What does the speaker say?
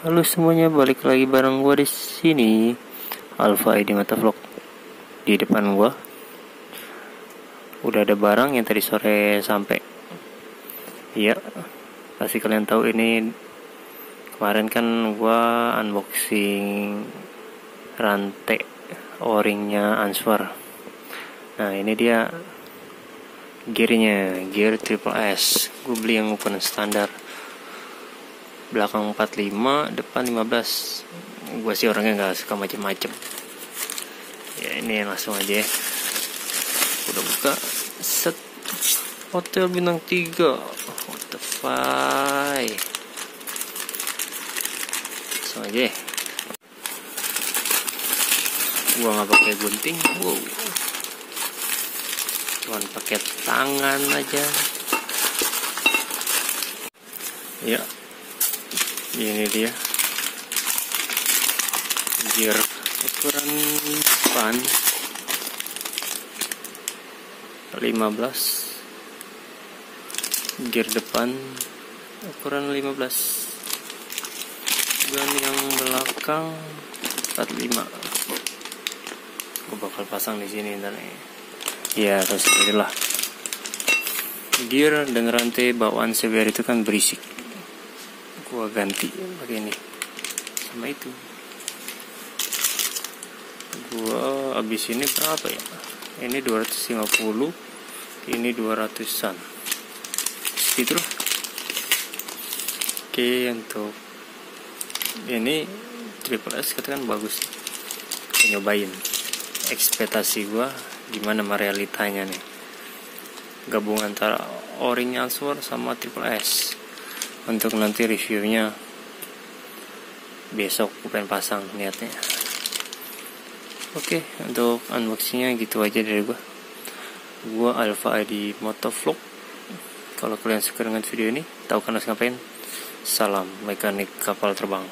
Halo semuanya, balik lagi bareng gua di sini. Alpha ID Mata Vlog. Di depan gua udah ada barang yang tadi sore sampai. Iya, pasti kalian tahu ini kemarin kan gua unboxing rantai o-ringnya Answer. Nah, ini dia gearnya, gear triple S. Gue beli yang ukuran standar belakang 45 depan 15 gue sih orangnya nggak suka macem-macem. Ya ini langsung aja ya. Udah buka. Set. Hotel bintang 3 what the fuck? Langsung aja ya. Nggak pakai gunting. Wow. Cuman pakai tangan aja. Ya. Ini dia gear ukuran depan 15 gear depan ukuran 15 dan yang belakang 45 gue bakal pasang di sini ntar nih. Ya terus itulah gear dan rantai bawaan CBR itu kan berisik. Gua ganti pakai ini. Sama itu gua habis ini berapa ya? Ini 250 ini 200an gitu loh oke untuk ini triple S katakan bagus. Nyobain. Ekspektasi gua gimana sama realitanya nih. Gabungan antara o-ring Answer sama triple S. Untuk nanti reviewnya. Besok gue pengen pasang niatnya oke untuk unboxingnya gitu aja dari gue gue Alpha ID Motovlog. Kalau kalian suka dengan video ini tahu kan harus ngapain? Salam mekanik kapal terbang